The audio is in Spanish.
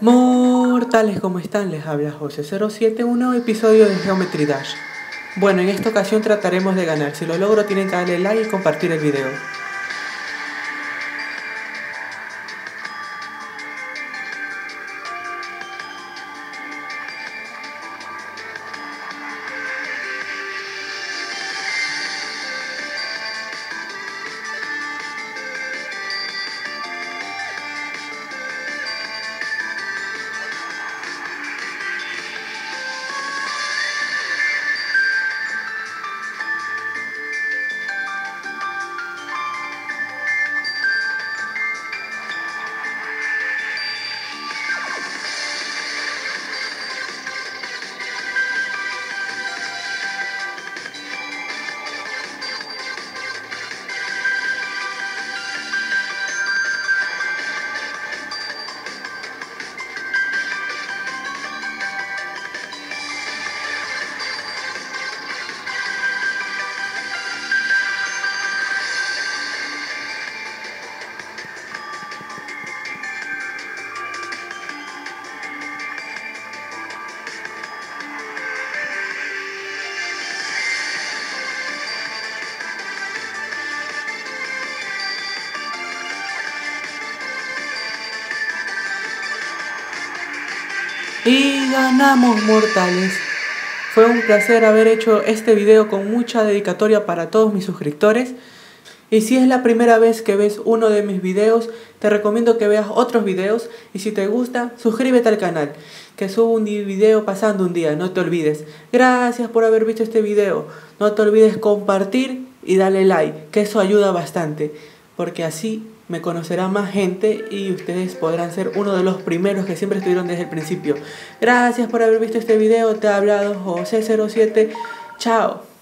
Mortales, ¿cómo están? Les habla José071, un episodio de Geometry Dash. Bueno, en esta ocasión trataremos de ganar. Si lo logro tienen que darle like y compartir el video. Y ganamos mortales. Fue un placer haber hecho este video con mucha dedicatoria para todos mis suscriptores. Y si es la primera vez que ves uno de mis videos, te recomiendo que veas otros videos. Y si te gusta, suscríbete al canal, que subo un video pasando un día, no te olvides. Gracias por haber visto este video. No te olvides compartir y darle like, que eso ayuda bastante. Porque así me conocerá más gente y ustedes podrán ser uno de los primeros que siempre estuvieron desde el principio. Gracias por haber visto este video, te ha hablado José07, chao.